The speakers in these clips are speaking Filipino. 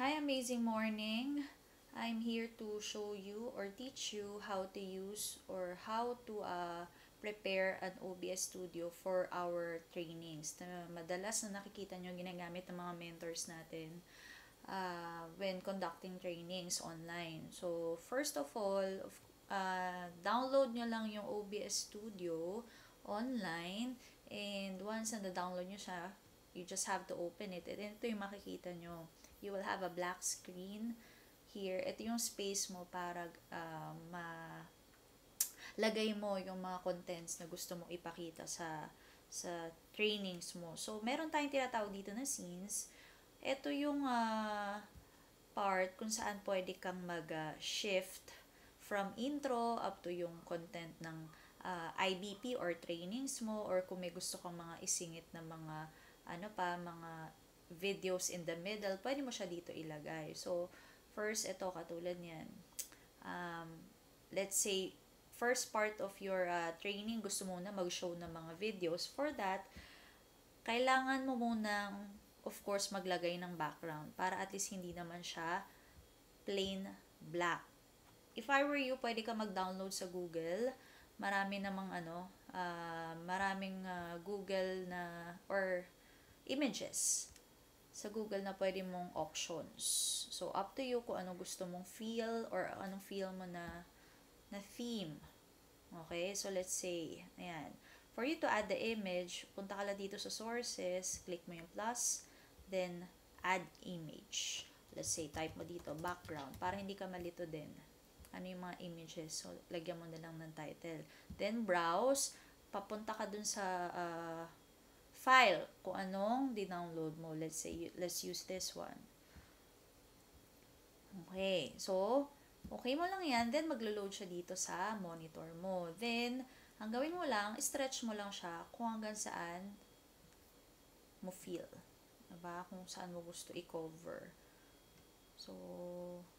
Hi, amazing morning. I'm here to show you or teach you how to use or how to uh, prepare an OBS Studio for our trainings. Madalas na nakikita nyo ginagamit ng mga mentors natin uh, when conducting trainings online. So, first of all, uh, download nyo lang yung OBS Studio online and once na download nyo siya, you just have to open it. And ito yung makikita nyo. You will have a black screen here, ito yung space mo para uh, ma lagay mo yung mga contents na gusto mong ipakita sa sa trainings mo. So, meron tayong tinatawag dito na scenes. Ito yung uh, part kung saan pwede kang mag-shift uh, from intro up to yung content ng uh, IBP or trainings mo or kung may gusto kang mga isingit na mga ano pa, mga videos in the middle, pwede mo siya dito ilagay. So, First, ito katulad niyan. Um, let's say, first part of your uh, training, gusto mo na mag-show ng mga videos. For that, kailangan mo munang, of course, maglagay ng background para at least hindi naman siya plain black. If I were you, pwede ka mag-download sa Google. Marami namang ano, uh, maraming uh, Google na, or images sa Google na pwede mong options. So, up to you kung ano gusto mong feel or anong feel mo na, na theme. Okay? So, let's say, ayan. For you to add the image, punta ka lang dito sa sources, click mo yung plus, then add image. Let's say, type mo dito, background, para hindi ka malito din. Ano yung mga images. So, lagyan mo na lang ng title. Then, browse. Papunta ka dun sa uh, file kung anong di-download mo. Let's say, let's use this one. Okay. So, okay mo lang yan. Then, maglo-load siya dito sa monitor mo. Then, ang gawin mo lang, stretch mo lang siya kung hanggang saan mo feel. Diba? Kung saan mo gusto i-cover. So,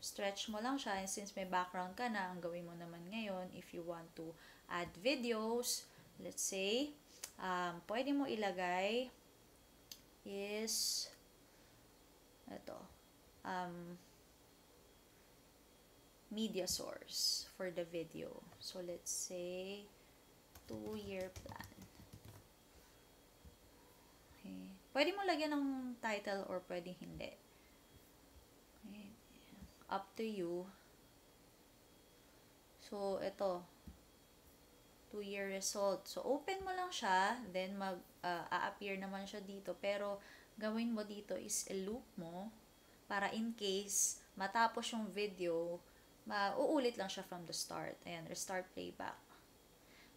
stretch mo lang siya. And since may background ka na, ang gawin mo naman ngayon, if you want to add videos, let's say, um, pwede mo ilagay is ito um, media source for the video. So, let's say two-year plan. Okay. Pwede mo lagyan ng title or pwede hindi. Okay. Up to you. So, ito 2-year result. So, open mo lang siya, then mag-a-appear uh, naman siya dito. Pero, gawin mo dito is loop mo para in case matapos yung video, mauulit lang siya from the start. Ayan, restart playback.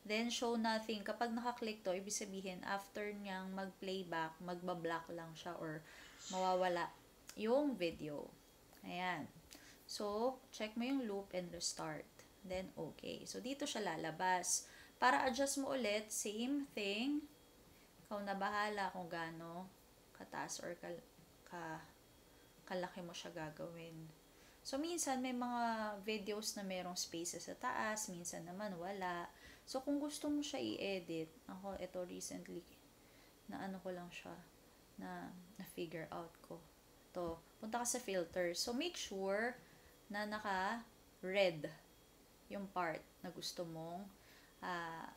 Then, show nothing. Kapag nakaklik to, ibig sabihin, after niyang mag-playback, magba-black lang siya or mawawala yung video. Ayan. So, check mo yung loop and restart. Then, okay. So, dito siya lalabas. Para adjust mo ulit, same thing. Ikaw na bahala kung gaano kataas or kal ka kalaki mo siya gagawin. So, minsan may mga videos na merong spaces sa taas, minsan naman wala. So, kung gusto mo siya i-edit, ako, ito recently, na ano ko lang siya, na na-figure out ko. To, punta ka sa filter. So, make sure na naka-red yung part na gusto mong uh,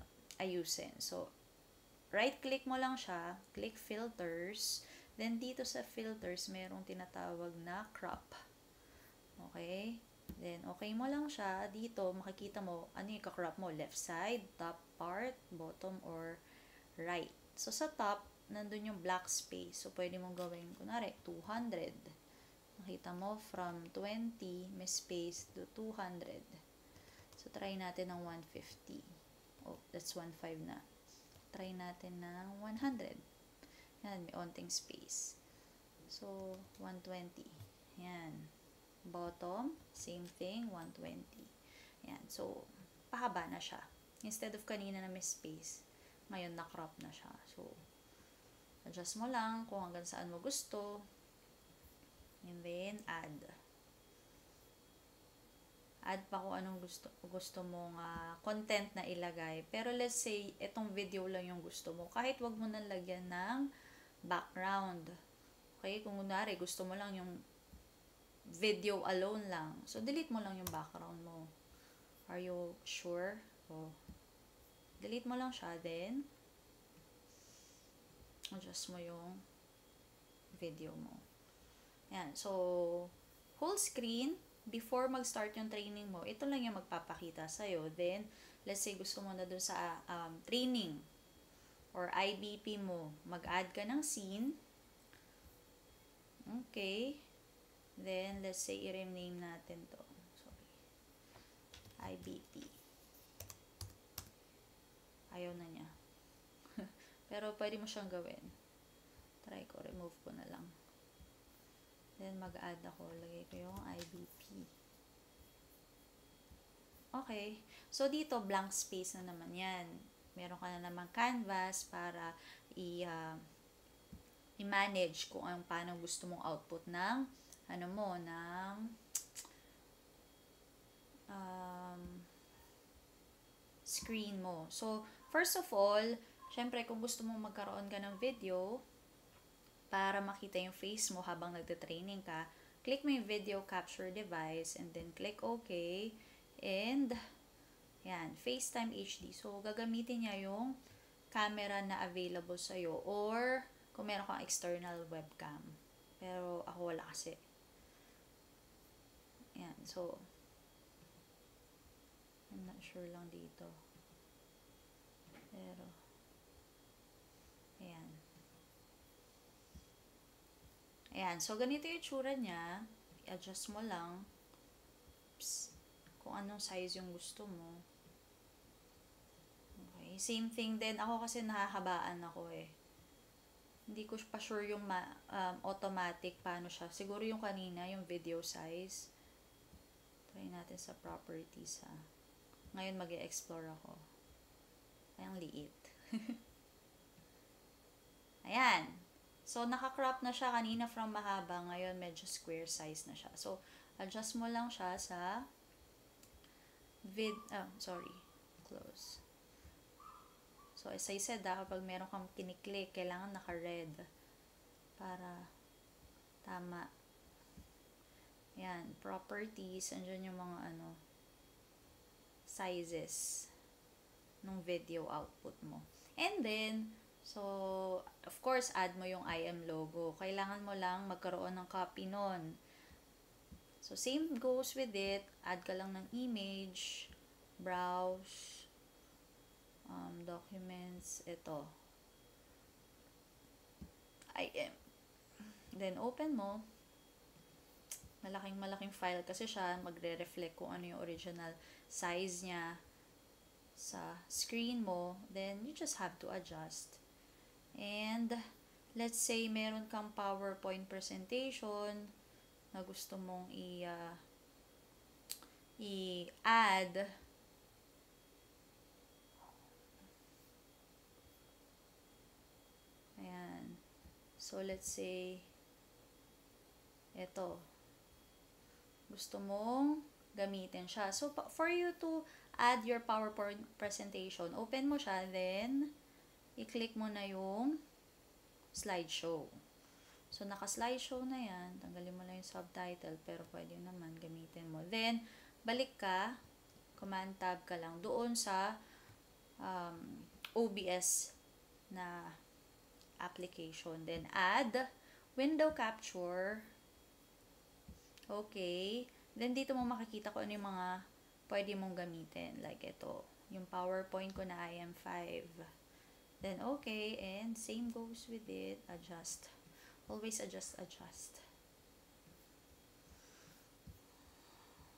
ayusin. So, right-click mo lang siya, click filters, then dito sa filters, merong tinatawag na crop. Okay? Then, okay mo lang siya. Dito, makikita mo, ano yung crop mo? Left side, top part, bottom, or right. So, sa top, nandun yung black space. So, pwede mong gawin, kunwari, 200. Nakita mo, from 20, may space to 200. So, try natin ng 150. Oh, that's 1.5 na. Try natin ng 100. Yan, may onting space. So, 120. Yan. Bottom, same thing, 120. Yan. So, pahaba na siya. Instead of kanina na may space, ngayon na-crop na siya. So, adjust mo lang kung hanggang saan mo gusto. And then, add add pa kung anong gusto, gusto mong uh, content na ilagay. Pero let's say, itong video lang yung gusto mo. Kahit wag mo nang lagyan ng background. Okay? Kung kunwari, gusto mo lang yung video alone lang. So, delete mo lang yung background mo. Are you sure? Oh. Delete mo lang siya, then adjust mo yung video mo. Yan. So, whole screen, before mag-start yung training mo, ito lang yung magpapakita sa'yo. Then, let's say gusto mo na dun sa um, training or IBP mo, mag-add ka ng scene. Okay. Then, let's say, i-rename natin to. Sorry. IBP. Ayaw na niya. Pero, pwede mo siyang gawin. Try ko, remove ko na lang. Then, mag-add ako. Lagay ko yung IBP. Okay. So, dito, blank space na naman yan. Meron ka na naman canvas para i- uh, i-manage kung ang paano gusto mong output ng ano mo, ng um, screen mo. So, first of all, syempre, kung gusto mong magkaroon ka ng video, para makita yung face mo habang nagte-training ka, click mo yung video capture device and then click OK. And, yan, FaceTime HD. So, gagamitin niya yung camera na available sa'yo or kung meron kang external webcam. Pero, ako wala kasi. Yan, so, I'm not sure lang dito. Pero, ayan. Ayan, so ganito yung tsura niya. I-adjust mo lang. Psst, kung anong size yung gusto mo. Okay, same thing din. Ako kasi nahahabaan ako eh. Hindi ko pa sure yung ma- um, automatic paano siya. Siguro yung kanina, yung video size. Try natin sa properties ha. Ngayon mag explore ako. Ay, ang liit. Ayan. So, naka-crop na siya kanina from mahaba. Ngayon, medyo square size na siya. So, adjust mo lang siya sa vid... Oh, sorry. Close. So, as I said, ah, kapag meron kang kiniklik, kailangan naka-red. Para tama. Yan. Properties. Andyan yung mga ano sizes ng video output mo. And then, so, of course, add mo yung IM logo. Kailangan mo lang magkaroon ng copy nun. So, same goes with it. Add ka lang ng image, browse, um, documents, ito. IM. Then, open mo. Malaking malaking file kasi siya. Magre-reflect kung ano yung original size niya sa screen mo, then you just have to adjust. And let's say meron kang PowerPoint presentation na gusto mong i uh, i-add Ayan. So, let's say, ito. Gusto mong gamitin siya. So, for you to add your PowerPoint presentation, open mo siya, then, i-click mo na yung slideshow. So, naka-slideshow na yan. Tanggalin mo lang yung subtitle, pero pwede naman gamitin mo. Then, balik ka, command tab ka lang doon sa um, OBS na application. Then, add window capture. Okay. Then, dito mo makikita ko ano yung mga pwede mong gamitin. Like ito, yung PowerPoint ko na IM5. Then, okay. And same goes with it. Adjust. Always adjust, adjust.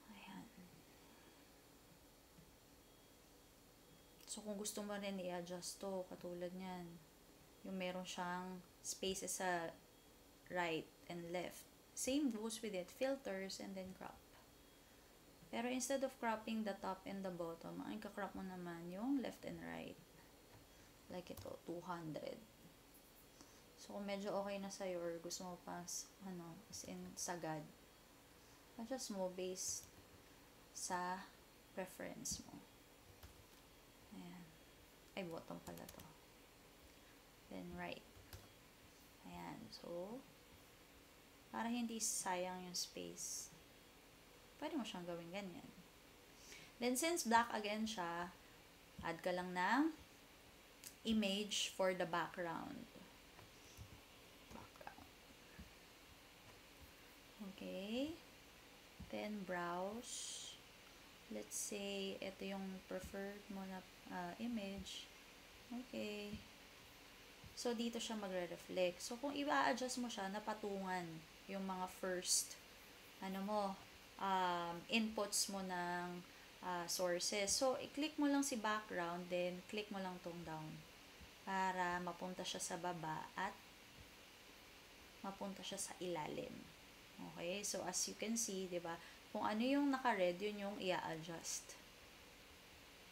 Ayan. So, kung gusto mo rin i-adjust to, katulad niyan, yung meron siyang spaces sa right and left. Same goes with it. Filters and then crop. Pero instead of cropping the top and the bottom, ang ika-crop mo naman yung left and right. Like ito, 200. So, kung medyo okay na sa'yo or gusto mo pa, ano, as in, sagad, adjust mo based sa preference mo. Ayan. Ay, bottom pala to. Then, right. Ayan. So, Para hindi sayang yung space. Pwede mo siyang gawin ganyan. Then, since black again siya, add ka lang ng image for the background. Background. Okay. Then, browse. Let's say, ito yung preferred mo na uh, image. Okay. So, dito siya magre-reflect. So, kung i-adjust mo siya, napatungan yung mga first, ano mo, um, inputs mo ng uh, sources. So, i-click mo lang si background, then click mo lang tong down para mapunta siya sa baba at mapunta siya sa ilalim. Okay? So, as you can see, di ba, kung ano yung naka-red, yun yung i-adjust.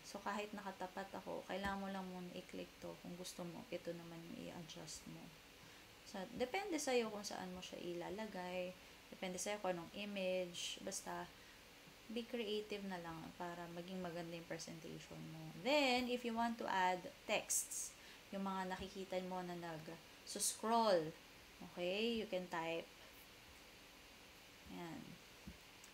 So, kahit nakatapat ako, kailangan mo lang muna i-click to kung gusto mo. Ito naman yung i-adjust mo. So, depende sa'yo kung saan mo siya ilalagay. Depende sa'yo kung anong image. Basta, be creative na lang para maging maganda yung presentation mo. Then, if you want to add texts, yung mga nakikita mo na nag-scroll, okay, you can type, yan,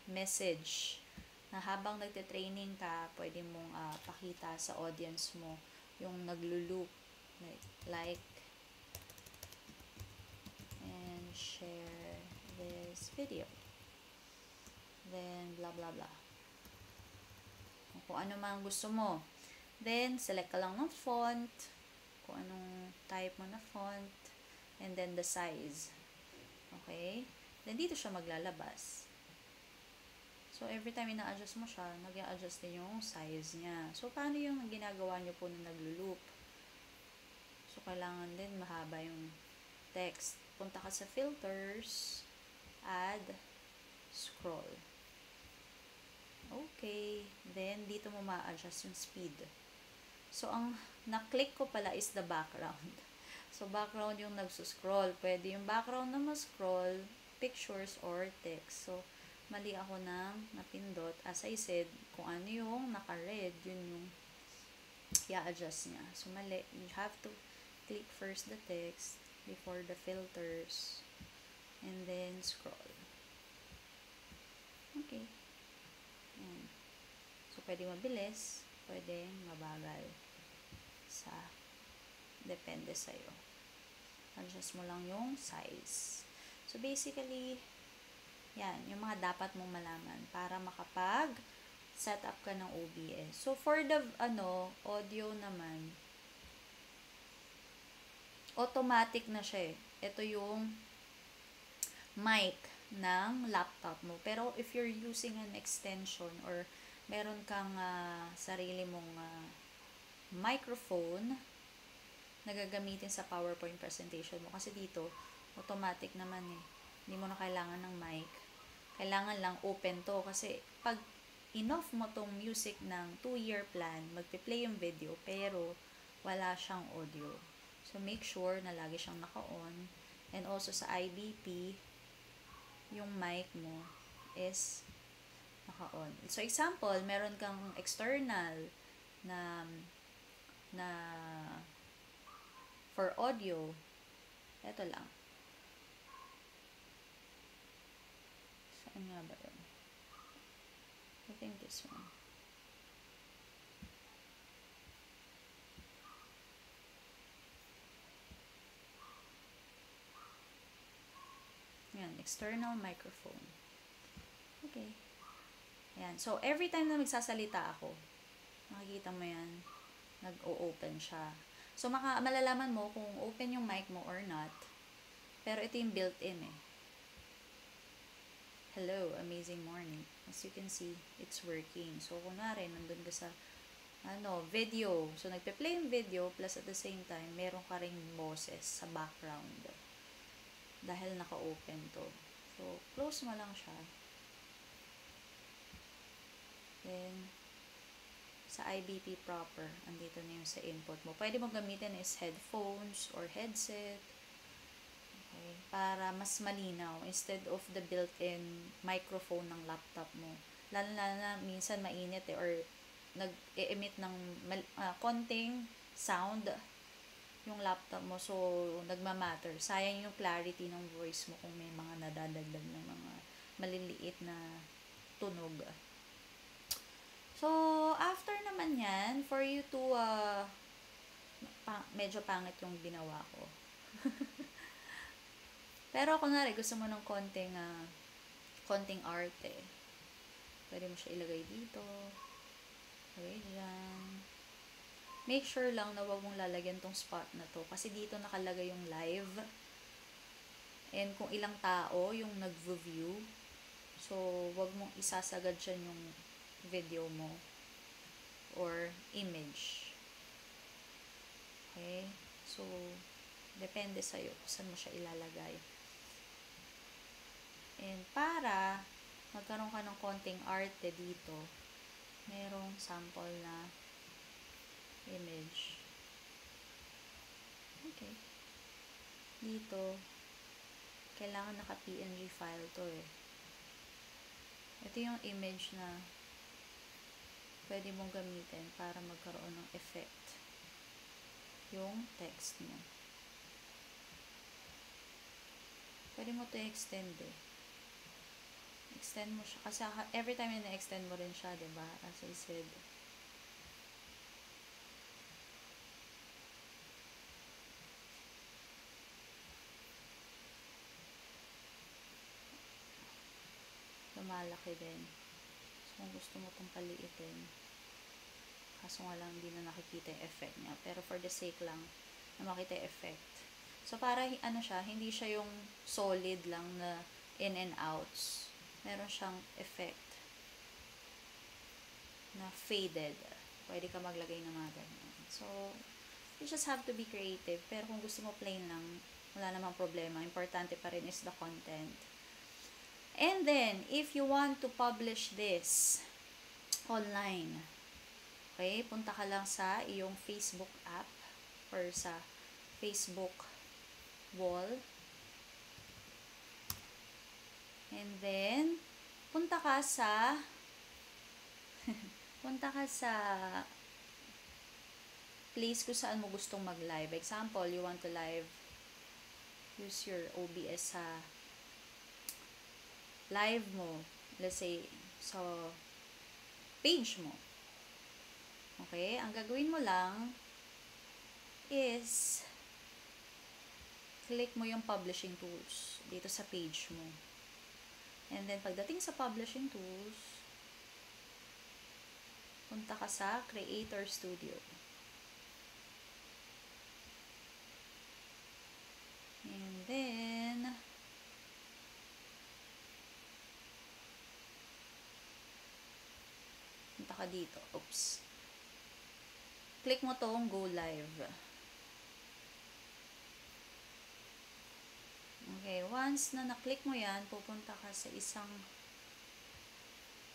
message. Na habang nagte-training ka, pwede mong uh, pakita sa audience mo yung naglo-loop. Like, like and share this video. Then blah blah blah. Kung ano man gusto mo. Then select ka lang ng font kung anong type mo na font and then the size okay then dito siya maglalabas So, every time ina-adjust mo siya, nag adjust din yung size niya. So, paano yung ginagawa niyo po na naglo-loop? So, kailangan din mahaba yung text. Punta ka sa filters, add, scroll. Okay. Then, dito mo ma-adjust yung speed. So, ang na-click ko pala is the background. So, background yung nagsuscroll. Pwede yung background na ma-scroll, pictures or text. So, mali ako ng napindot. As I said, kung ano yung naka-red, yun yung i-adjust niya. So, mali. You have to click first the text before the filters and then scroll. Okay. Yan. So, pwede mabilis, pwede mabagal sa depende sa'yo. Adjust mo lang yung size. So, basically, yan, yung mga dapat mong malaman para makapag set up ka ng OBS. So, for the, ano, audio naman, automatic na siya eh. Ito yung mic ng laptop mo. Pero, if you're using an extension or meron kang uh, sarili mong uh, microphone na gagamitin sa PowerPoint presentation mo. Kasi dito, automatic naman eh. Hindi mo na kailangan ng mic kailangan lang open to kasi pag inoff mo tong music ng 2-year plan, magpe-play yung video pero wala siyang audio. So make sure na lagi siyang naka-on and also sa IBP yung mic mo is naka-on. So example, meron kang external na na for audio. Ito lang. Saan nga ba yun? I think this one. Yan, external microphone. Okay. Yan. So, every time na magsasalita ako, makikita mo yan, nag-o-open siya. So, maka malalaman mo kung open yung mic mo or not. Pero ito yung built-in eh. Hello, amazing morning. As you can see, it's working. So, kunwari, nandun ka sa ano, video. So, nagpe-play yung video plus at the same time, meron ka ring boses sa background. Dahil naka-open to. So, close mo lang siya. Then, sa IBP proper, andito na yung sa input mo. Pwede mo gamitin is headphones or headset Okay? Para mas malinaw instead of the built-in microphone ng laptop mo. Lalo na, na minsan mainit eh, or nag-emit ng uh, konting sound yung laptop mo. So, nagmamatter. Sayang yung clarity ng voice mo kung may mga nadadagdag na mga maliliit na tunog. So, after yan, for you to, uh, pa- medyo pangit yung ginawa ko. Pero kunwari, gusto mo ng konting, uh, konting arte. Pwede mo siya ilagay dito. Okay, dyan. Make sure lang na wag mong lalagyan tong spot na to. Kasi dito nakalagay yung live. And kung ilang tao yung nag-view. So, wag mong isasagad dyan yung video mo. Or image. Okay? So, depende sa'yo kung saan mo siya ilalagay. And para magkaroon ka ng konting arte dito, merong sample na image. Okay. Dito, kailangan naka-PNG file to eh. Ito yung image na pwede mong gamitin para magkaroon ng effect yung text mo. Pwede mo to extend eh extend mo siya. Kasi every time na extend mo rin siya, ba diba? As I said. Lumalaki din. Kung gusto mo itong paliitin, kaso nga lang hindi na nakikita yung effect niya. Pero for the sake lang, na makita yung effect. So, para ano siya, hindi siya yung solid lang na in and outs meron siyang effect na faded. Pwede ka maglagay ng mga. So, you just have to be creative. Pero kung gusto mo plain lang, wala namang problema. Importante pa rin is the content. And then, if you want to publish this online, okay, punta ka lang sa iyong Facebook app or sa Facebook wall And then, punta ka sa punta ka sa place kung saan mo gustong mag-live. Example, you want to live use your OBS sa live mo. Let's say, sa page mo. Okay? Ang gagawin mo lang is click mo yung publishing tools dito sa page mo. And then, pagdating sa publishing tools, punta ka sa Creator Studio. And then, punta dito. Oops. Click mo tong Go Live. Okay, once na na-click mo yan, pupunta ka sa isang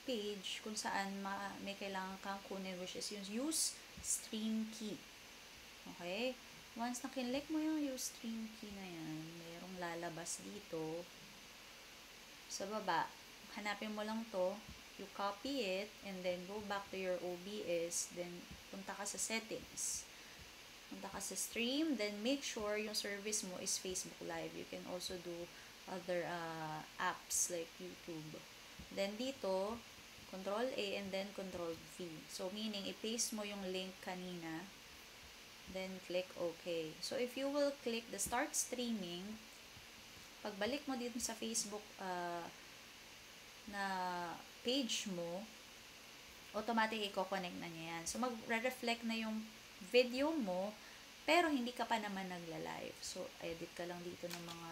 page kung saan ma may kailangan kang kunin which is yung use stream key. Okay? Once na kinlik mo yung use stream key na yan, mayroong lalabas dito sa baba. Hanapin mo lang to, you copy it, and then go back to your OBS, then punta ka sa settings punta ka sa stream, then make sure yung service mo is Facebook Live. You can also do other uh, apps like YouTube. Then dito, Control A and then Control V. So, meaning, i-paste mo yung link kanina, then click OK. So, if you will click the Start Streaming, pagbalik mo dito sa Facebook uh, na page mo, automatic i-connect na niya yan. So, mag-reflect na yung video mo, pero hindi ka pa naman nagla-live. So, edit ka lang dito ng mga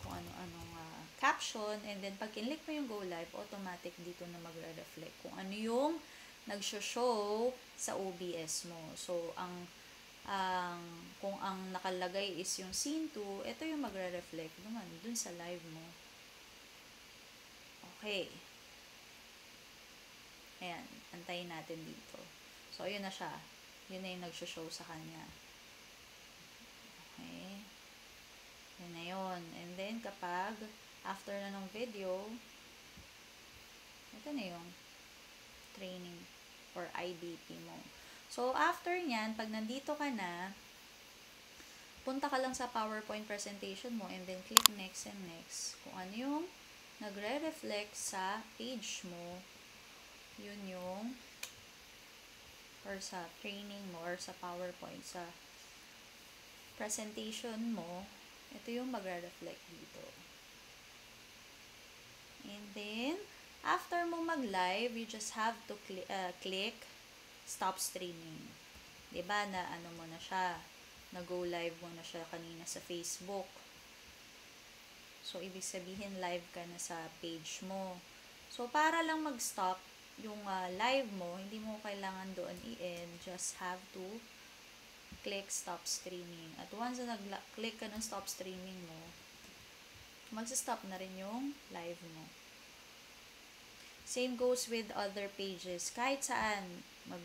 kung ano-anong uh, caption, and then pag kinlik mo yung go live, automatic dito na magre-reflect kung ano yung nag-show sa OBS mo. So, ang ang kung ang nakalagay is yung scene 2, ito yung magre-reflect naman dun sa live mo. Okay. Ayan, antayin natin dito. So, ayun na siya yun na yung nag-show sa kanya. Okay. Yun na yun. And then, kapag after na ng video, ito na yung training or IDP mo. So, after nyan, pag nandito ka na, punta ka lang sa PowerPoint presentation mo and then click next and next. Kung ano yung nagre-reflect sa page mo, yun yung or sa training mo or sa PowerPoint sa presentation mo, ito yung magre-reflect dito. And then, after mo mag-live, you just have to cli- uh, click stop streaming. 'Di ba na ano mo na siya, nag-go live mo na siya kanina sa Facebook. So, ibig sabihin live ka na sa page mo. So, para lang mag-stop yung uh, live mo, hindi mo kailangan doon i-end. Just have to click stop streaming. At once na nag-click ka ng stop streaming mo, magsa-stop na rin yung live mo. Same goes with other pages. Kahit saan, mag,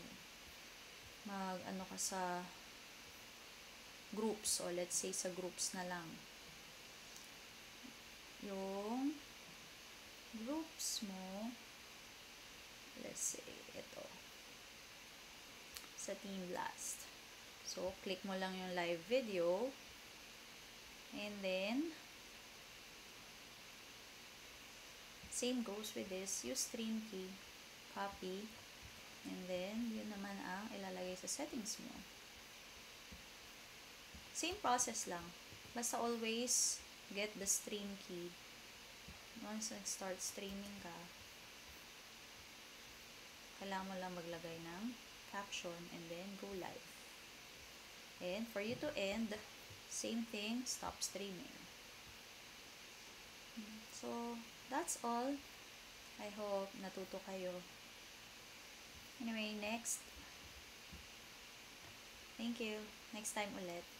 mag ano ka sa groups o let's say sa groups na lang. Yung groups mo, let's say, ito, sa Team Blast. So, click mo lang yung live video, and then, same goes with this, use stream key, copy, and then, yun naman ang ilalagay sa settings mo. Same process lang. Basta always get the stream key. Once nag-start streaming ka, kailangan mo lang maglagay ng caption and then go live. And for you to end, same thing, stop streaming. So, that's all. I hope natuto kayo. Anyway, next. Thank you. Next time ulit.